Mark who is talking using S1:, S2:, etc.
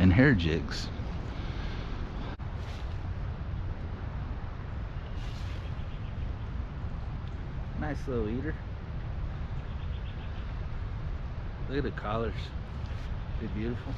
S1: and hair jigs. Nice little eater. Look at the collars. They're beautiful.